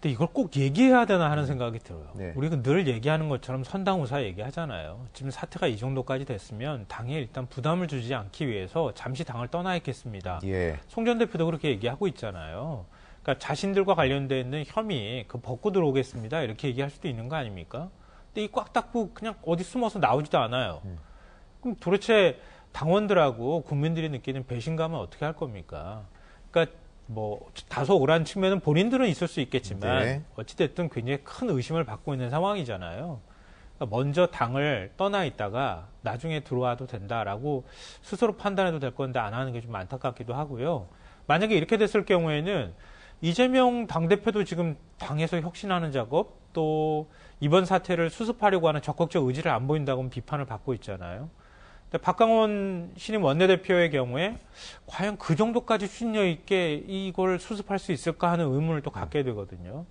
근데 이걸 꼭 얘기해야 되나 하는 생각이 들어요. 네. 우리가 늘 얘기하는 것처럼 선당우사 얘기하잖아요. 지금 사태가 이 정도까지 됐으면 당에 일단 부담을 주지 않기 위해서 잠시 당을 떠나 있겠습니다. 예. 송전 대표도 그렇게 얘기하고 있잖아요. 그러니까 자신들과 관련돼 있는 혐의 그 벗고 들어오겠습니다. 이렇게 얘기할 수도 있는 거 아닙니까? 근데 이 꽉 닫고 그냥 어디 숨어서 나오지도 않아요. 그럼 도대체 당원들하고 국민들이 느끼는 배신감은 어떻게 할 겁니까? 그러니까 뭐 다소 오란 측면은 본인들은 있을 수 있겠지만 네. 어찌됐든 굉장히 큰 의심을 받고 있는 상황이잖아요. 그러니까 먼저 당을 떠나 있다가 나중에 들어와도 된다라고 스스로 판단해도 될 건데 안 하는 게 좀 안타깝기도 하고요. 만약에 이렇게 됐을 경우에는 이재명 당대표도 지금 당에서 혁신하는 작업 또 이번 사태를 수습하려고 하는 적극적 의지를 안 보인다고 비판을 받고 있잖아요. 근데 박강원 신임 원내대표의 경우에 과연 그 정도까지 추진력 있게 이걸 수습할 수 있을까 하는 의문을 또 갖게 되거든요.